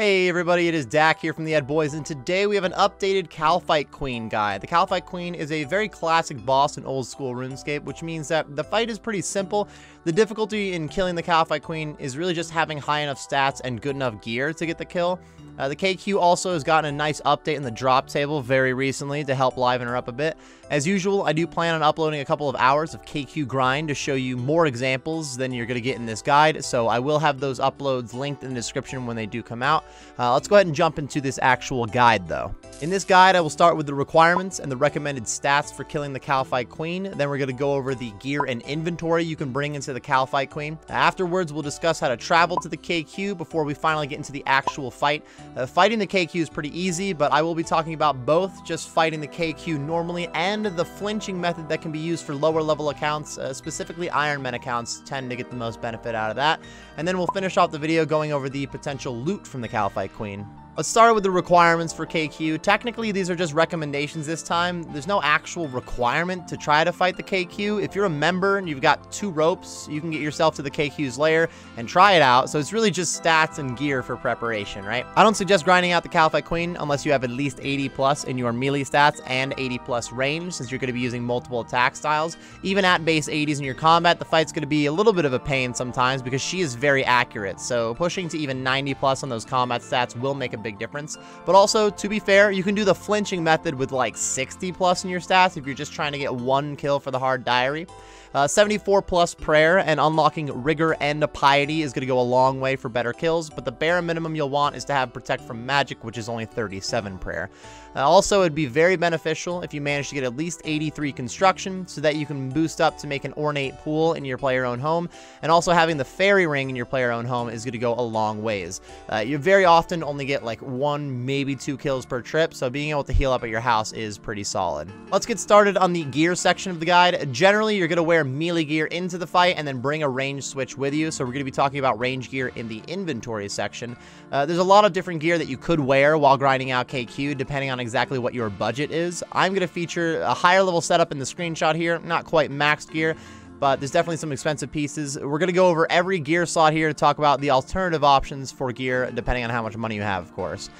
Hey everybody, it is Dak here from the Ed Boys, and today we have an updated Kalphite Queen guide. The Kalphite Queen is a very classic boss in old school RuneScape, which means that the fight is pretty simple. The difficulty in killing the Kalphite Queen is really just having high enough stats and good enough gear to get the kill. Uh, the KQ also has gotten a nice update in the drop table very recently to help liven her up a bit. As usual, I do plan on uploading a couple of hours of KQ grind to show you more examples than you're going to get in this guide, so I will have those uploads linked in the description when they do come out. Uh, let's go ahead and jump into this actual guide though. In this guide, I will start with the requirements and the recommended stats for killing the Kalphite Queen. Then we're going to go over the gear and inventory you can bring into the Kalphite Queen. Afterwards, we'll discuss how to travel to the KQ before we finally get into the actual fight. Uh, fighting the KQ is pretty easy, but I will be talking about both just fighting the KQ normally and the flinching method that can be used for lower level accounts, uh, specifically Iron Men accounts tend to get the most benefit out of that. And then we'll finish off the video going over the potential loot from the Kalphite Queen. Let's start with the requirements for KQ. Technically, these are just recommendations this time. There's no actual requirement to try to fight the KQ. If you're a member and you've got two ropes, you can get yourself to the KQ's lair and try it out. So it's really just stats and gear for preparation, right? I don't suggest grinding out the Kalphite Queen unless you have at least 80 plus in your melee stats and 80 plus range, since you're going to be using multiple attack styles. Even at base 80s in your combat, the fight's going to be a little bit of a pain sometimes because she is very accurate. So pushing to even 90 plus on those combat stats will make a big big difference. But also, to be fair, you can do the flinching method with like 60 plus in your stats if you're just trying to get one kill for the hard diary. Uh, 74 plus prayer and unlocking rigor and piety is going to go a long way for better kills, but the bare minimum you'll want is to have protect from magic, which is only 37 prayer. Uh, also, it'd be very beneficial if you manage to get at least 83 construction so that you can boost up to make an ornate pool in your player-owned home. And also having the fairy ring in your player-owned home is going to go a long ways. Uh, you very often only get like one, maybe two kills per trip, so being able to heal up at your house is pretty solid. Let's get started on the gear section of the guide. Generally, you're going to wear melee gear into the fight and then bring a range switch with you. So we're going to be talking about range gear in the inventory section. Uh, there's a lot of different gear that you could wear while grinding out KQ, depending on exactly what your budget is. I'm going to feature a higher level setup in the screenshot here, not quite maxed gear, but there's definitely some expensive pieces. We're going to go over every gear slot here to talk about the alternative options for gear, depending on how much money you have, of course.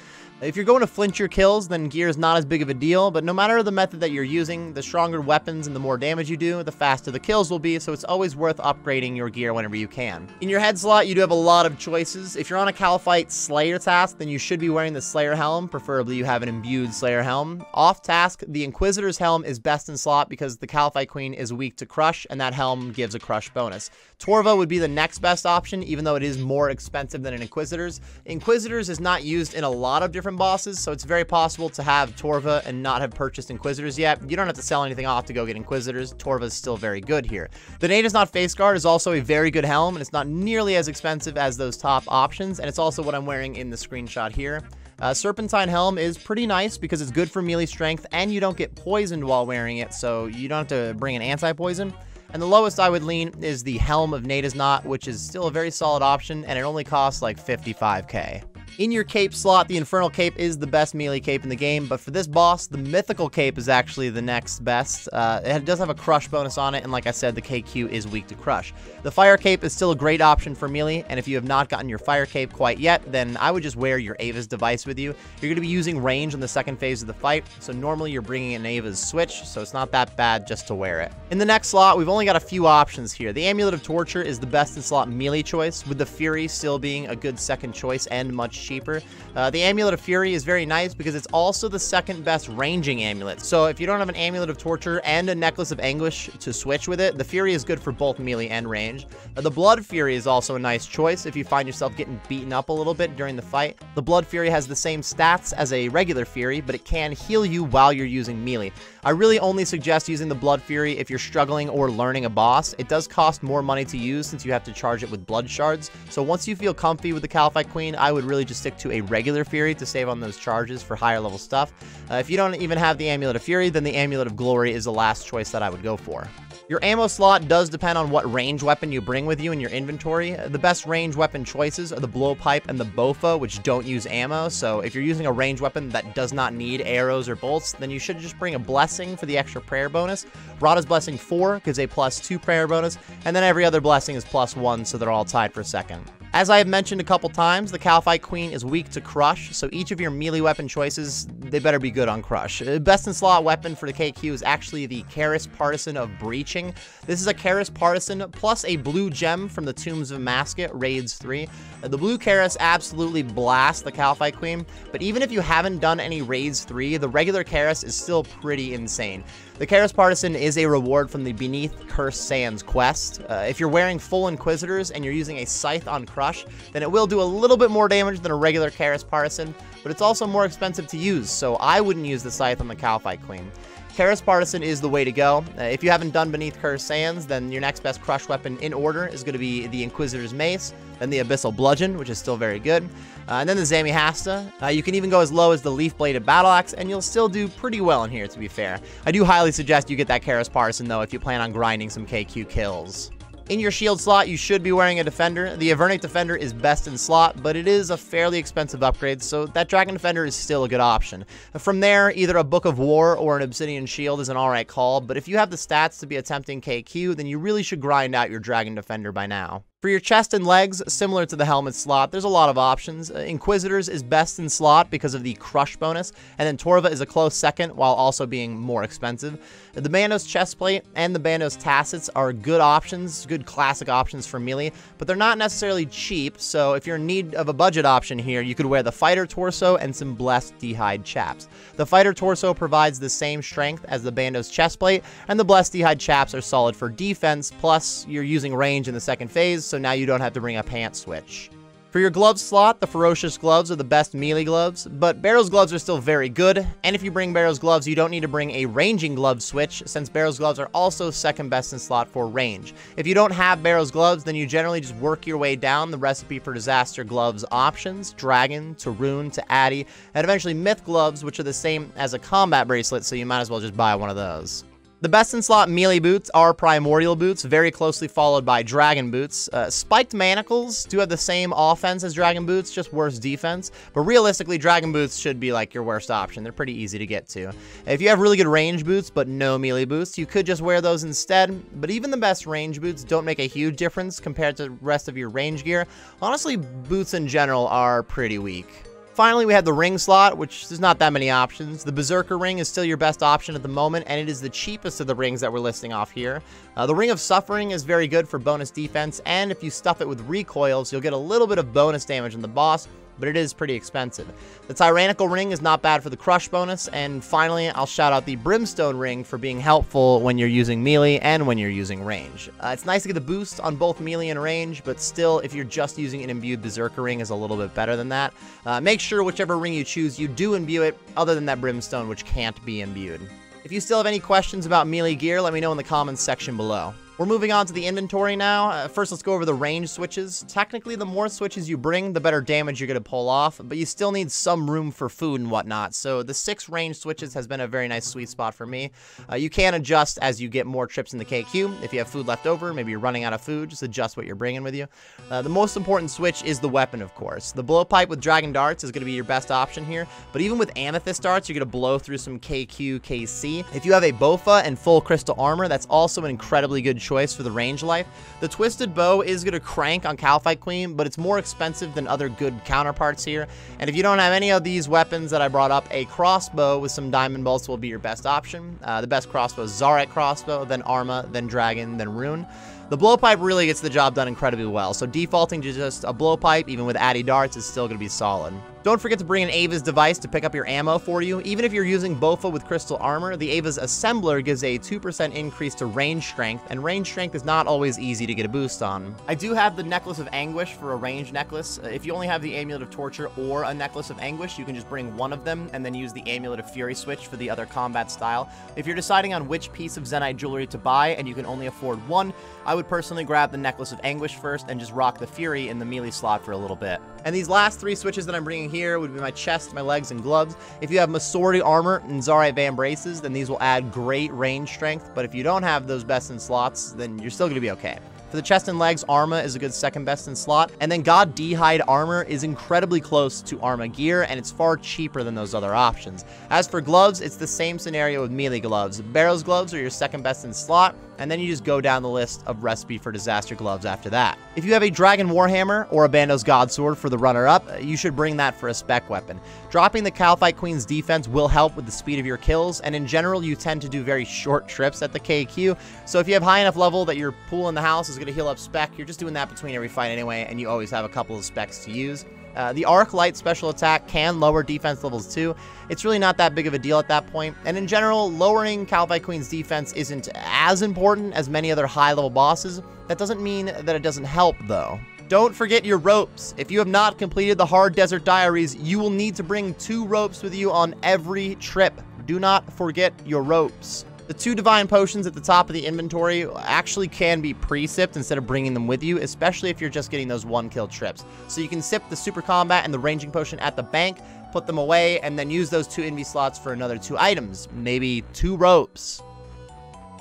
If you're going to flinch your kills, then gear is not as big of a deal, but no matter the method that you're using, the stronger weapons and the more damage you do, the faster the kills will be, so it's always worth upgrading your gear whenever you can. In your head slot, you do have a lot of choices. If you're on a Kalphite Slayer task, then you should be wearing the Slayer helm, preferably you have an imbued Slayer helm. Off task, the Inquisitor's helm is best in slot because the Kalphite Queen is weak to crush, and that helm gives a crush bonus. Torva would be the next best option, even though it is more expensive than an Inquisitor's. Inquisitor's is not used in a lot of different bosses, so it's very possible to have Torva and not have purchased Inquisitors yet. You don't have to sell anything off to go get Inquisitors. Torva is still very good here. The Neitiznot face guard is also a very good helm, and it's not nearly as expensive as those top options, and it's also what I'm wearing in the screenshot here. Uh, Serpentine Helm is pretty nice because it's good for melee strength, and you don't get poisoned while wearing it, so you don't have to bring an anti-poison. And the lowest I would lean is the Helm of Neitiznot, which is still a very solid option, and it only costs like 55k. In your cape slot, the Infernal Cape is the best melee cape in the game, but for this boss, the Mythical Cape is actually the next best. Uh, it does have a crush bonus on it, and like I said, the KQ is weak to crush. The Fire Cape is still a great option for melee, and if you have not gotten your Fire Cape quite yet, then I would just wear your Ava's device with you. You're going to be using range in the second phase of the fight, so normally you're bringing an Ava's switch, so it's not that bad just to wear it. In the next slot, we've only got a few options here. The Amulet of Torture is the best in slot melee choice, with the Fury still being a good second choice and much cheaper. Uh, the Amulet of Fury is very nice because it's also the second best ranging amulet. So if you don't have an Amulet of Torture and a Necklace of Anguish to switch with it, the Fury is good for both melee and range. Uh, the Blood Fury is also a nice choice if you find yourself getting beaten up a little bit during the fight. The Blood Fury has the same stats as a regular Fury, but it can heal you while you're using melee. I really only suggest using the Blood Fury if you're struggling or learning a boss. It does cost more money to use since you have to charge it with blood shards. So once you feel comfy with the Kalphite Queen, I would really just stick to a regular Fury to save on those charges for higher level stuff. Uh, if you don't even have the Amulet of Fury, then the Amulet of Glory is the last choice that I would go for. Your ammo slot does depend on what range weapon you bring with you in your inventory. The best range weapon choices are the blowpipe and the bofa, which don't use ammo. So if you're using a range weapon that does not need arrows or bolts, then you should just bring a blessing for the extra prayer bonus. Rada's blessing 4 gives a plus 2 prayer bonus, and then every other blessing is plus 1, so they're all tied for second. As I have mentioned a couple times, the Kalphite Queen is weak to Crush, so each of your melee weapon choices, they better be good on Crush. Uh, best in slot weapon for the KQ is actually the Keris Partisan of Breaching. This is a Keris Partisan plus a blue gem from the Tombs of Amascut, Raids 3. Uh, the blue Keris absolutely blasts the Kalphite Queen, but even if you haven't done any Raids 3, the regular Keris is still pretty insane. The Keris Partisan is a reward from the Beneath Cursed Sands quest. Uh, if you're wearing full Inquisitors and you're using a Scythe on Crush, then it will do a little bit more damage than a regular Keris Partisan, but it's also more expensive to use, so I wouldn't use the Scythe on the Kalphite Queen. Keris Partisan is the way to go. Uh, if you haven't done Beneath Cursed Sands, then your next best crush weapon in order is going to be the Inquisitor's Mace, then the Abyssal Bludgeon, which is still very good, uh, and then the Zamihasta. Uh, you can even go as low as the Leaf Bladed Battle Axe, and you'll still do pretty well in here, to be fair. I do highly suggest you get that Keris Partisan, though, if you plan on grinding some KQ kills. In your shield slot, you should be wearing a Defender. The Avernic Defender is best in slot, but it is a fairly expensive upgrade, so that Dragon Defender is still a good option. From there, either a Book of War or an Obsidian Shield is an alright call, but if you have the stats to be attempting KQ, then you really should grind out your Dragon Defender by now. For your chest and legs, similar to the helmet slot, there's a lot of options. Uh, Inquisitors is best in slot because of the crush bonus, and then Torva is a close second while also being more expensive. The Bandos chestplate and the Bandos tassets are good options, good classic options for melee, but they're not necessarily cheap, so if you're in need of a budget option here, you could wear the Fighter Torso and some Blessed D'hide chaps. The Fighter Torso provides the same strength as the Bandos chestplate, and the Blessed D'hide chaps are solid for defense, plus you're using range in the second phase, so now you don't have to bring a pant switch. For your glove slot, the Ferocious gloves are the best melee gloves, but Barrow's gloves are still very good, and if you bring Barrow's gloves, you don't need to bring a ranging glove switch, since Barrow's gloves are also second best in slot for range. If you don't have Barrow's gloves, then you generally just work your way down the recipe for disaster gloves options, Dragon, to Rune, to Addy, and eventually Myth gloves, which are the same as a combat bracelet, so you might as well just buy one of those. The best in slot melee boots are primordial boots, very closely followed by dragon boots. Uh, spiked manacles do have the same offense as dragon boots, just worse defense. But realistically, dragon boots should be like your worst option. They're pretty easy to get to. If you have really good range boots, but no melee boots, you could just wear those instead. But even the best range boots don't make a huge difference compared to the rest of your range gear. Honestly, boots in general are pretty weak. Finally, we have the ring slot, which there's not that many options. The Berserker ring is still your best option at the moment, and it is the cheapest of the rings that we're listing off here. Uh, the Ring of Suffering is very good for bonus defense, and if you stuff it with recoils, you'll get a little bit of bonus damage on the boss, but it is pretty expensive. The Tyrannical Ring is not bad for the Crush bonus, and finally, I'll shout out the Brimstone Ring for being helpful when you're using melee and when you're using range. Uh, it's nice to get the boost on both melee and range, but still, if you're just using an imbued Berserker Ring is a little bit better than that. Uh, make sure whichever ring you choose, you do imbue it, other than that Brimstone, which can't be imbued. If you still have any questions about melee gear, let me know in the comments section below. We're moving on to the inventory now. Uh, first, let's go over the range switches. Technically, the more switches you bring, the better damage you're going to pull off, but you still need some room for food and whatnot. So the six range switches has been a very nice sweet spot for me. Uh, you can adjust as you get more trips in the KQ. If you have food left over, maybe you're running out of food, just adjust what you're bringing with you. Uh, the most important switch is the weapon, of course. The blowpipe with dragon darts is going to be your best option here, but even with amethyst darts, you're going to blow through some KQ, KC. If you have a Bofa and full crystal armor, that's also an incredibly good choice choice for the range life. The Twisted Bow is going to crank on Kalphite Queen, but it's more expensive than other good counterparts here. And if you don't have any of these weapons that I brought up, a crossbow with some diamond bolts will be your best option. Uh, the best crossbow is Zaryte crossbow, then Arma, then Dragon, then Rune. The blowpipe really gets the job done incredibly well, so defaulting to just a blowpipe, even with Addy darts, is still going to be solid. Don't forget to bring an Ava's device to pick up your ammo for you. Even if you're using Bofa with crystal armor, the Ava's assembler gives a 2% increase to range strength, and range strength is not always easy to get a boost on. I do have the Necklace of Anguish for a range necklace. Uh, if you only have the Amulet of Torture or a Necklace of Anguish, you can just bring one of them and then use the Amulet of Fury switch for the other combat style. If you're deciding on which piece of Zenyte jewelry to buy and you can only afford one, I would personally grab the Necklace of Anguish first and just rock the Fury in the melee slot for a little bit. And these last three switches that I'm bringing here would be my chest, my legs, and gloves. If you have Masori armor and Zaryte vambraces, then these will add great range strength, but if you don't have those best in slots, then you're still going to be okay. For the chest and legs, Arma is a good second best in slot. And then God D'hide armor is incredibly close to Arma gear, and it's far cheaper than those other options. As for gloves, it's the same scenario with melee gloves. Barrow's gloves are your second best in slot, and then you just go down the list of recipe for disaster gloves after that. If you have a Dragon Warhammer or a Bandos Godsword for the runner-up, uh, you should bring that for a spec weapon. Dropping the Kalphite Queen's defense will help with the speed of your kills, and in general, you tend to do very short trips at the KQ, so if you have high enough level that your pool in the house is going to heal up spec, you're just doing that between every fight anyway, and you always have a couple of specs to use. Uh, the Arclight special attack can lower defense levels too. It's really not that big of a deal at that point. And in general, lowering Kalphite Queen's defense isn't as important as many other high level bosses. That doesn't mean that it doesn't help though. Don't forget your ropes. If you have not completed the Hard Desert Diaries, you will need to bring two ropes with you on every trip. Do not forget your ropes. The two Divine Potions at the top of the inventory actually can be pre-sipped instead of bringing them with you, especially if you're just getting those one-kill trips. So you can sip the Super Combat and the Ranging Potion at the bank, put them away, and then use those two Invi slots for another two items, maybe two ropes.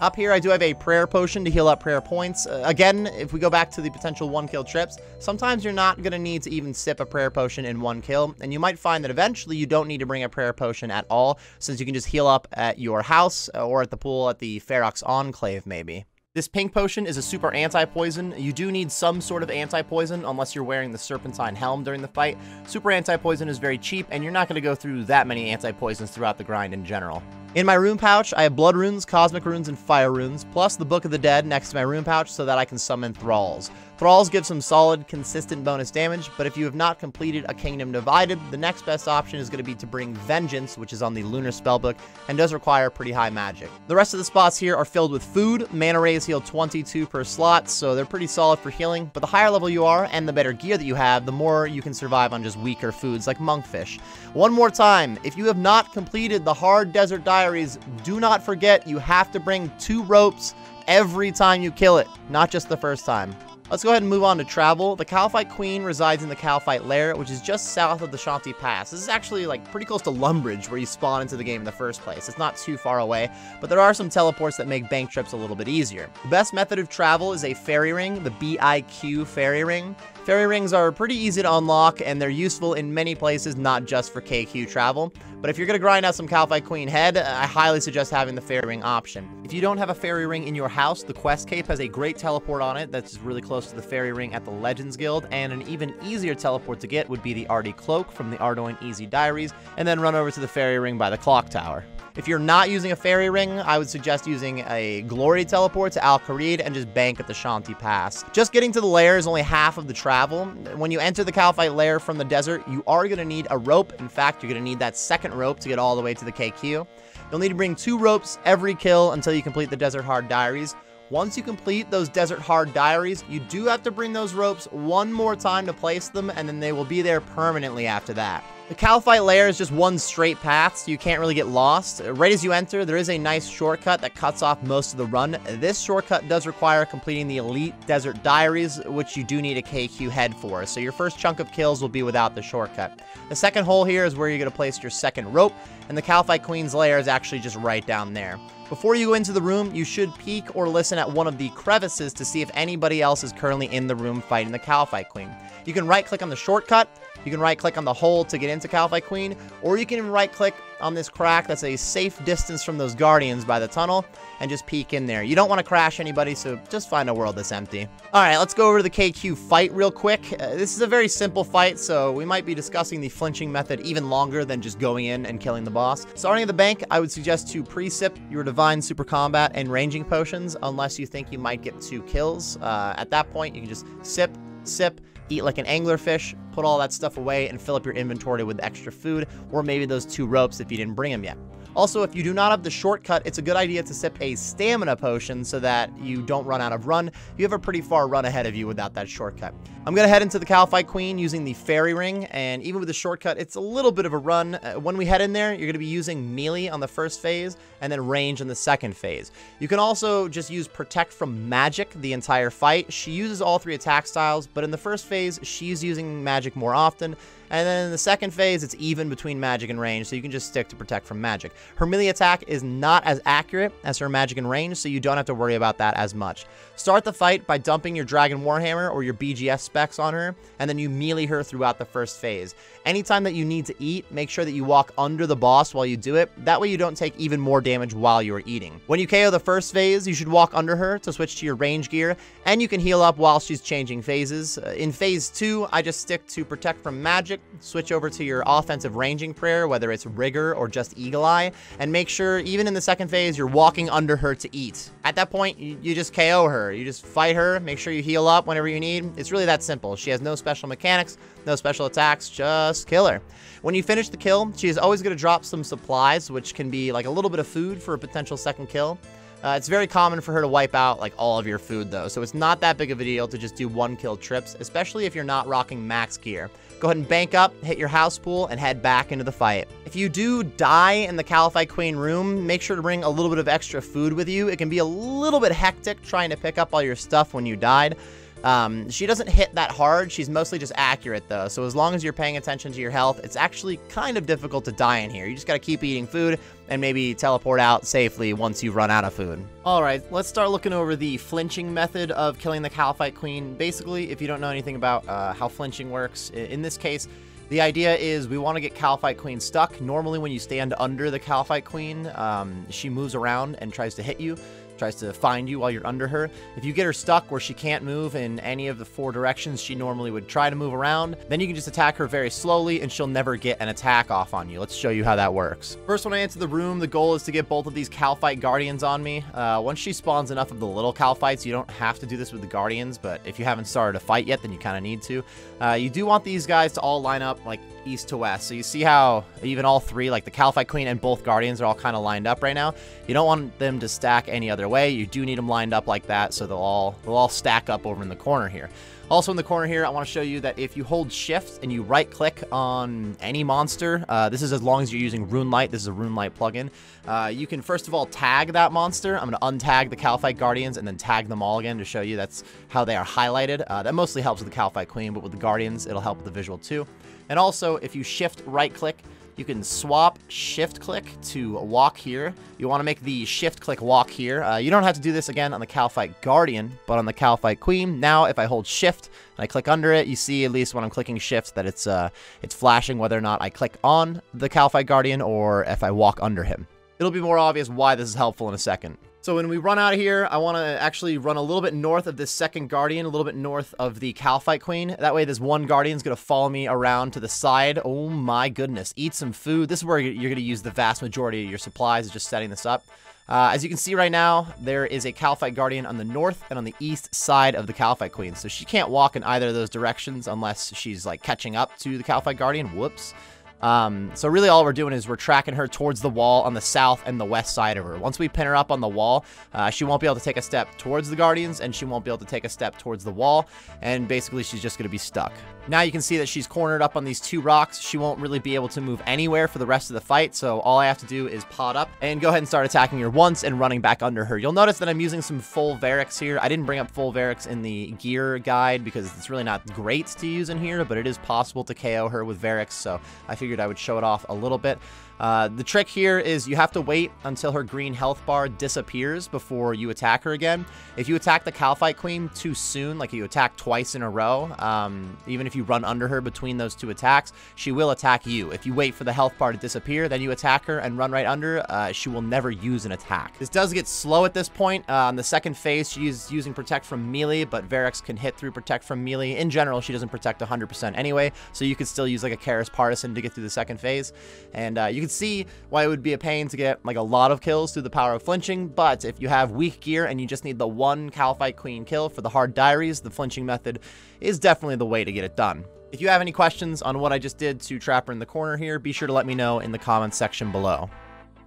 Up here, I do have a prayer potion to heal up prayer points. Uh, again, if we go back to the potential one kill trips, sometimes you're not going to need to even sip a prayer potion in one kill, and you might find that eventually you don't need to bring a prayer potion at all, since you can just heal up at your house uh, or at the pool at the Ferox Enclave, maybe. This pink potion is a super anti-poison. You do need some sort of anti-poison unless you're wearing the Serpentine Helm during the fight. Super anti-poison is very cheap, and you're not going to go through that many anti-poisons throughout the grind in general. In my rune pouch, I have blood runes, cosmic runes, and fire runes, plus the Book of the Dead next to my rune pouch so that I can summon thralls. Thralls give some solid, consistent bonus damage, but if you have not completed a Kingdom Divided, the next best option is going to be to bring Vengeance, which is on the Lunar Spellbook, and does require pretty high magic. The rest of the spots here are filled with food. Mana rays heal 22 per slot, so they're pretty solid for healing, but the higher level you are, and the better gear that you have, the more you can survive on just weaker foods like monkfish. One more time, if you have not completed the Hard Desert Diaries, do not forget you have to bring two ropes every time you kill it, not just the first time. Let's go ahead and move on to travel. The Kalphite Queen resides in the Kalphite Lair, which is just south of the Shantay Pass. This is actually like pretty close to Lumbridge, where you spawn into the game in the first place. It's not too far away, but there are some teleports that make bank trips a little bit easier. The best method of travel is a fairy ring, the BIQ fairy ring. Fairy rings are pretty easy to unlock, and they're useful in many places, not just for KQ travel. But if you're going to grind out some Kalphite Queen head, I highly suggest having the fairy ring option. If you don't have a fairy ring in your house, the Quest Cape has a great teleport on it that's really close to the fairy ring at the Legends Guild, and an even easier teleport to get would be the Ardy Cloak from the Ardougne Easy Diaries, and then run over to the fairy ring by the Clock Tower. If you're not using a fairy ring, I would suggest using a glory teleport to Al Kharid and just bank at the Shantay Pass. Just getting to the lair is only half of the travel. When you enter the Kalphite lair from the desert, you are going to need a rope. In fact, you're going to need that second rope to get all the way to the KQ. You'll need to bring two ropes every kill until you complete the Desert Hard Diaries. Once you complete those Desert Hard Diaries, you do have to bring those ropes one more time to place them, and then they will be there permanently after that. The Kalphite lair is just one straight path, so you can't really get lost. Uh, right as you enter, there is a nice shortcut that cuts off most of the run. This shortcut does require completing the Elite Desert Diaries, which you do need a KQ head for, so your first chunk of kills will be without the shortcut. The second hole here is where you're going to place your second rope, and the Kalphite Queen's lair is actually just right down there. Before you go into the room, you should peek or listen at one of the crevices to see if anybody else is currently in the room fighting the Kalphite Queen. You can right-click on the shortcut, you can right-click on the hole to get into Kalphite Queen, or you can right-click on this crack that's a safe distance from those guardians by the tunnel and just peek in there. You don't want to crash anybody, so just find a world that's empty. All right, let's go over to the KQ fight real quick. Uh, this is a very simple fight, so we might be discussing the flinching method even longer than just going in and killing the boss. Starting at the bank, I would suggest to pre-sip your Divine Super Combat and Ranging Potions unless you think you might get two kills. Uh, at that point, you can just sip, sip, eat like an anglerfish, put all that stuff away, and fill up your inventory with extra food, or maybe those two ropes if you didn't bring them yet. Also, if you do not have the shortcut, it's a good idea to sip a stamina potion so that you don't run out of run. You have a pretty far run ahead of you without that shortcut. I'm going to head into the Kalphite Queen using the Fairy Ring, and even with the shortcut, it's a little bit of a run. Uh, when we head in there, you're going to be using melee on the first phase, and then range on the second phase. You can also just use Protect from Magic the entire fight. She uses all three attack styles, but in the first phase, she's using magic more often, And then in the second phase, it's even between magic and range, so you can just stick to protect from magic. Her melee attack is not as accurate as her magic and range, so you don't have to worry about that as much. Start the fight by dumping your Dragon Warhammer or your BGS specs on her, and then you melee her throughout the first phase. Anytime that you need to eat, make sure that you walk under the boss while you do it. That way you don't take even more damage while you are eating. When you KO the first phase, you should walk under her to switch to your range gear, and you can heal up while she's changing phases. Uh, in phase 2, I just stick to protect from magic, switch over to your offensive ranging prayer, whether it's Rigor or just Eagle Eye, and make sure even in the second phase, you're walking under her to eat. At that point, you, you just KO her. You just fight her, make sure you heal up whenever you need. It's really that simple. She has no special mechanics, no special attacks, just kill her. When you finish the kill, she is always going to drop some supplies, which can be like a little bit of food for a potential second kill. Uh, it's very common for her to wipe out like all of your food though, so it's not that big of a deal to just do one kill trips, especially if you're not rocking max gear. Go ahead and bank up, hit your house pool, and head back into the fight. If you do die in the Kalphite Queen room, make sure to bring a little bit of extra food with you. It can be a little bit hectic trying to pick up all your stuff when you died. Um, she doesn't hit that hard. She's mostly just accurate, though. So as long as you're paying attention to your health, it's actually kind of difficult to die in here. You just got to keep eating food and maybe teleport out safely once you run out of food. All right, let's start looking over the flinching method of killing the Kalphite Queen. Basically, if you don't know anything about uh, how flinching works, in this case, the idea is we want to get Kalphite Queen stuck. Normally when you stand under the Kalphite Queen, um, she moves around and tries to hit you tries to find you while you're under her. If you get her stuck where she can't move in any of the four directions she normally would try to move around, then you can just attack her very slowly and she'll never get an attack off on you. Let's show you how that works. First, when I enter the room, the goal is to get both of these Kalphite Guardians on me. Uh, once she spawns enough of the little Kalphites, you don't have to do this with the Guardians, but if you haven't started a fight yet, then you kind of need to. Uh, you do want these guys to all line up like east to west. So you see how even all three, like the Kalphite Queen and both Guardians are all kind of lined up right now. You don't want them to stack any other way. You do need them lined up like that so they'll all, they'll all stack up over in the corner here. Also in the corner here, I want to show you that if you hold shift and you right click on any monster, uh, this is as long as you're using RuneLite, this is a RuneLite plugin, uh, you can first of all tag that monster. I'm going to untag the Kalphite Guardians and then tag them all again to show you that's how they are highlighted. Uh, that mostly helps with the Kalphite Queen, but with the Guardians, it'll help with the visual too. And also, if you shift right click, you can swap shift click to walk here. You want to make the shift click walk here. Uh, you don't have to do this again on the Kalphite Guardian, but on the Kalphite Queen. Now, if I hold shift and I click under it, you see at least when I'm clicking shift that it's uh, it's flashing whether or not I click on the Kalphite Guardian or if I walk under him. It'll be more obvious why this is helpful in a second. So when we run out of here, I want to actually run a little bit north of this second Guardian, a little bit north of the Kalphite Queen. That way this one Guardian's going to follow me around to the side. Oh my goodness. Eat some food. This is where you're going to use the vast majority of your supplies, is just setting this up. Uh, as you can see right now, there is a Kalphite Guardian on the north and on the east side of the Kalphite Queen. So she can't walk in either of those directions unless she's like catching up to the Kalphite Guardian. Whoops. Um, so really all we're doing is we're tracking her towards the wall on the south and the west side of her. Once we pin her up on the wall, uh, she won't be able to take a step towards the Guardians, and she won't be able to take a step towards the wall, and basically she's just going to be stuck. Now you can see that she's cornered up on these two rocks. She won't really be able to move anywhere for the rest of the fight, so all I have to do is pod up and go ahead and start attacking her once and running back under her. You'll notice that I'm using some full Verac's here. I didn't bring up full Verac's in the gear guide because it's really not great to use in here, but it is possible to KO her with Verac's, so I figured I would show it off a little bit. Uh, the trick here is you have to wait until her green health bar disappears before you attack her again. If you attack the Kalphite Queen too soon, like you attack twice in a row, um, even if you run under her between those two attacks, she will attack you. If you wait for the health bar to disappear, then you attack her and run right under, uh, she will never use an attack. This does get slow at this point. Uh, on the second phase, she's using Protect from melee, but Verac's can hit through Protect from melee. In general, she doesn't protect 100% anyway, so you could still use like a Keris Partisan to get through the second phase. And uh, you can see why it would be a pain to get like a lot of kills through the power of flinching, but if you have weak gear and you just need the one Kalphite Queen kill for the hard diaries, the flinching method is definitely the way to get it done. If you have any questions on what I just did to Trapper in the corner here, be sure to let me know in the comments section below.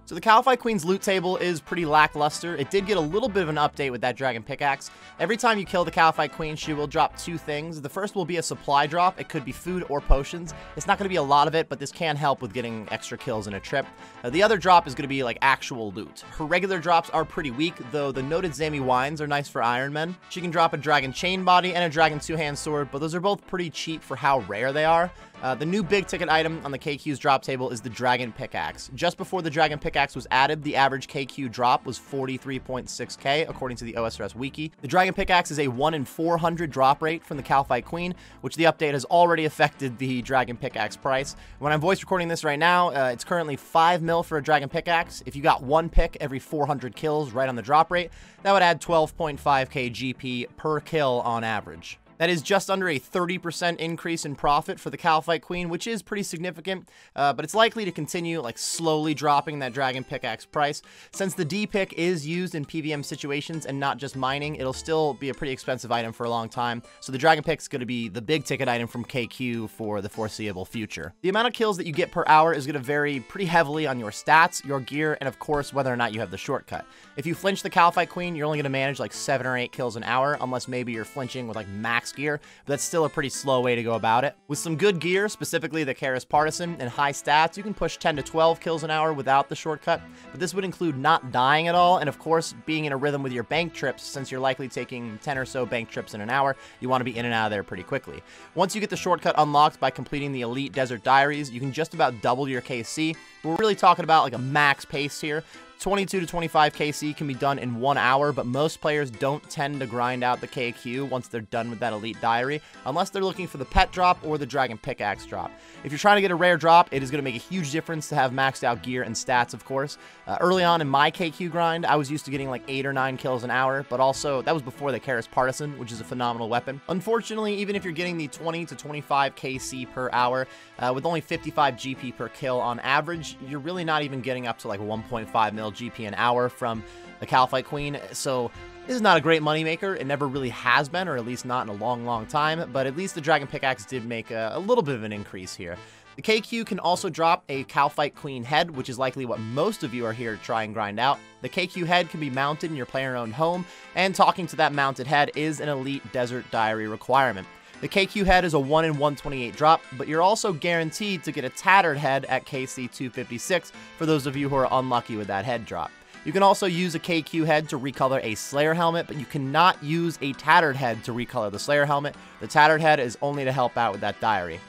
So the Kalphite Queen's loot table is pretty lackluster. It did get a little bit of an update with that Dragon Pickaxe. Every time you kill the Kalphite Queen, she will drop two things. The first will be a supply drop. It could be food or potions. It's not going to be a lot of it, but this can help with getting extra kills in a trip. Uh, the other drop is going to be like actual loot. Her regular drops are pretty weak, though the noted Zami wines are nice for Iron Men. She can drop a Dragon Chain Body and a Dragon Two-Hand Sword, but those are both pretty cheap for how rare they are. Uh, the new big ticket item on the KQ's drop table is the Dragon Pickaxe. Just before the Dragon Pickaxe was added, the average KQ drop was 43.6k, according to the OSRS wiki. The Dragon Pickaxe is a 1 in 400 drop rate from the Kalphite Queen, which the update has already affected the Dragon Pickaxe price. When I'm voice recording this right now, uh, it's currently 5 mil for a Dragon Pickaxe. If you got one pick every 400 kills right on the drop rate, that would add 12.5k GP per kill on average. That is just under a 30% increase in profit for the Kalphite Queen, which is pretty significant, uh, but it's likely to continue like slowly dropping that Dragon Pickaxe price. Since the D pick is used in PVM situations and not just mining, it'll still be a pretty expensive item for a long time, so the Dragon Pick is going to be the big ticket item from KQ for the foreseeable future. The amount of kills that you get per hour is going to vary pretty heavily on your stats, your gear, and of course whether or not you have the shortcut. If you flinch the Kalphite Queen, you're only going to manage like 7 or 8 kills an hour, unless maybe you're flinching with like max gear, but that's still a pretty slow way to go about it. With some good gear, specifically the Keris Partisan, and high stats, you can push 10 to 12 kills an hour without the shortcut, but this would include not dying at all, and of course, being in a rhythm with your bank trips, since you're likely taking 10 or so bank trips in an hour, you want to be in and out of there pretty quickly. Once you get the shortcut unlocked by completing the Elite Desert Diaries, you can just about double your KC. We're really talking about like a max pace here, 22 to 25 KC can be done in one hour, but most players don't tend to grind out the KQ once they're done with that Elite Diary, unless they're looking for the pet drop or the Dragon Pickaxe drop. If you're trying to get a rare drop, it is going to make a huge difference to have maxed out gear and stats, of course. Uh, early on in my KQ grind, I was used to getting like 8 or 9 kills an hour, but also that was before the Keris Partisan, which is a phenomenal weapon. Unfortunately, even if you're getting the 20 to 25 KC per hour, uh, with only 55 GP per kill on average, you're really not even getting up to like 1.5 mil GP an hour from the Kalphite Queen, so this is not a great moneymaker. It never really has been, or at least not in a long, long time, but at least the Dragon Pickaxe did make a, a little bit of an increase here. The KQ can also drop a Kalphite Queen head, which is likely what most of you are here to try and grind out. The KQ head can be mounted in your player-owned home, and talking to that mounted head is an Elite Desert Diary requirement. The KQ head is a 1 in 128 drop, but you're also guaranteed to get a tattered head at KC 256 for those of you who are unlucky with that head drop. You can also use a KQ head to recolor a Slayer helmet, but you cannot use a tattered head to recolor the Slayer helmet. The tattered head is only to help out with that diary.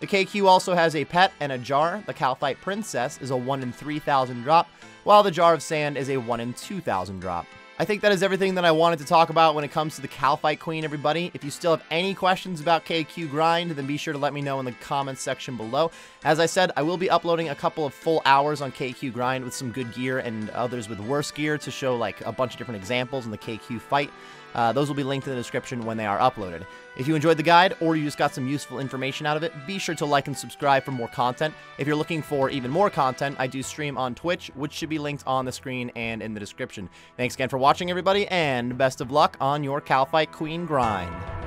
The KQ also has a pet and a jar. The Kalphite Princess is a 1 in 3,000 drop, while the Jar of Sand is a 1 in 2,000 drop. I think that is everything that I wanted to talk about when it comes to the Kalphite Queen, everybody. If you still have any questions about KQ Grind, then be sure to let me know in the comments section below. As I said, I will be uploading a couple of full hours on KQ Grind with some good gear and others with worse gear to show like a bunch of different examples in the KQ fight. Uh, those will be linked in the description when they are uploaded. If you enjoyed the guide or you just got some useful information out of it, be sure to like and subscribe for more content. If you're looking for even more content, I do stream on Twitch, which should be linked on the screen and in the description. Thanks again for watching, everybody, and best of luck on your Kalphite Queen grind.